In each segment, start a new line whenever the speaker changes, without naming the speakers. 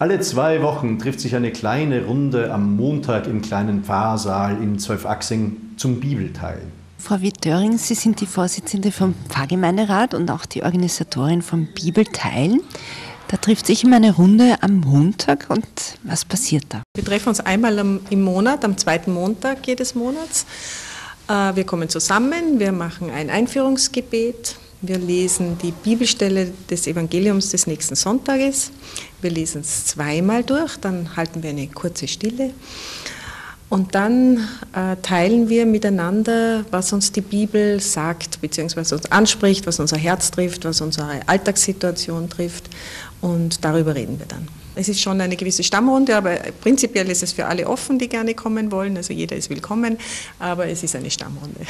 Alle zwei Wochen trifft sich eine kleine Runde am Montag im kleinen Pfarrsaal in Zwölfachsing zum Bibelteilen.
Frau Witt-Döring, Sie sind die Vorsitzende vom Pfarrgemeinderat und auch die Organisatorin vom Bibelteilen. Da trifft sich immer eine Runde am Montag und was passiert da?
Wir treffen uns einmal im Monat, am zweiten Montag jedes Monats. Äh, wir kommen zusammen, wir machen ein Einführungsgebet, wir lesen die Bibelstelle des Evangeliums des nächsten Sonntages. Wir lesen es zweimal durch, dann halten wir eine kurze Stille. Und dann äh, teilen wir miteinander, was uns die Bibel sagt, beziehungsweise uns anspricht, was unser Herz trifft, was unsere Alltagssituation trifft. Und darüber reden wir dann. Es ist schon eine gewisse Stammrunde, aber prinzipiell ist es für alle offen, die gerne kommen wollen. Also jeder ist willkommen, aber es ist eine Stammrunde.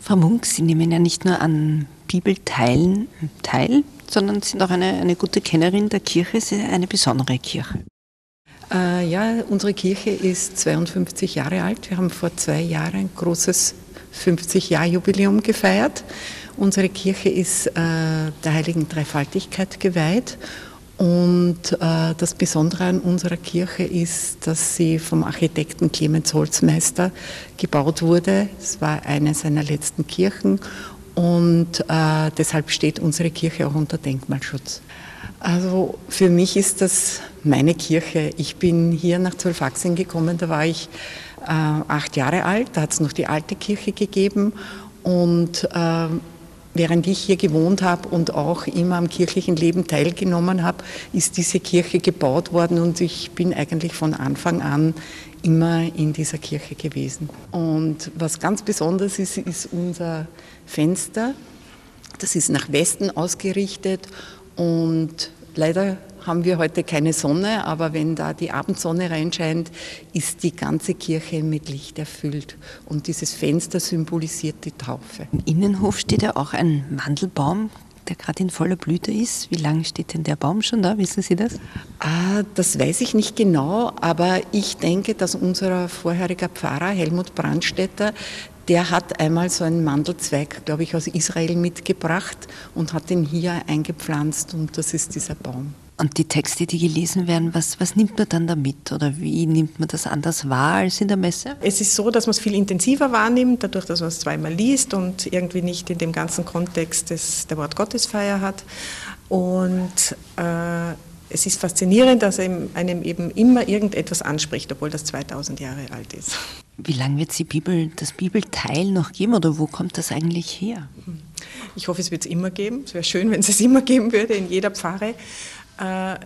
Frau Munk, Sie nehmen ja nicht nur an Bibelteilen teil, sondern sind auch eine, eine gute Kennerin der Kirche, ist eine besondere Kirche.
Äh, ja, unsere Kirche ist 52 Jahre alt. Wir haben vor zwei Jahren ein großes 50-Jahr-Jubiläum gefeiert. Unsere Kirche ist äh, der heiligen Dreifaltigkeit geweiht und äh, das Besondere an unserer Kirche ist, dass sie vom Architekten Clemens Holzmeister gebaut wurde. Es war eine seiner letzten Kirchen und äh, deshalb steht unsere Kirche auch unter Denkmalschutz. Also für mich ist das meine Kirche. Ich bin hier nach Zwölfachsen gekommen, da war ich äh, acht Jahre alt, da hat es noch die alte Kirche gegeben und äh, Während ich hier gewohnt habe und auch immer am kirchlichen Leben teilgenommen habe, ist diese Kirche gebaut worden und ich bin eigentlich von Anfang an immer in dieser Kirche gewesen. Und was ganz besonders ist, ist unser Fenster. Das ist nach Westen ausgerichtet und leider haben wir heute keine Sonne, aber wenn da die Abendsonne reinscheint, ist die ganze Kirche mit Licht erfüllt. Und dieses Fenster symbolisiert die Taufe.
Im Innenhof steht ja auch ein Mandelbaum, der gerade in voller Blüte ist. Wie lange steht denn der Baum schon da? Wissen Sie das?
Ah, das weiß ich nicht genau, aber ich denke, dass unser vorheriger Pfarrer Helmut Brandstätter der hat einmal so einen Mandelzweig, glaube ich, aus Israel mitgebracht und hat den hier eingepflanzt und das ist dieser Baum.
Und die Texte, die gelesen werden, was, was nimmt man dann damit oder wie nimmt man das anders wahr als in der Messe?
Es ist so, dass man es viel intensiver wahrnimmt, dadurch, dass man es zweimal liest und irgendwie nicht in dem ganzen Kontext des, der Wortgottesfeier hat. Und äh, es ist faszinierend, dass einem eben immer irgendetwas anspricht, obwohl das 2000 Jahre alt ist.
Wie lange wird es Bibel, das Bibelteil noch geben oder wo kommt das eigentlich her?
Ich hoffe, es wird es immer geben. Es wäre schön, wenn es es immer geben würde in jeder Pfarre. Äh,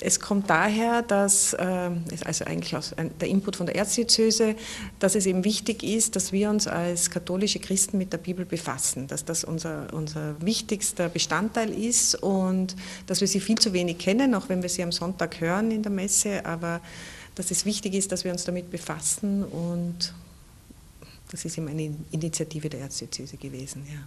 es kommt daher, dass, äh, also eigentlich aus der Input von der Erzdiözese, dass es eben wichtig ist, dass wir uns als katholische Christen mit der Bibel befassen, dass das unser, unser wichtigster Bestandteil ist und dass wir sie viel zu wenig kennen, auch wenn wir sie am Sonntag hören in der Messe, aber dass es wichtig ist, dass wir uns damit befassen und das ist eben eine Initiative der Erzdiözese gewesen. Ja.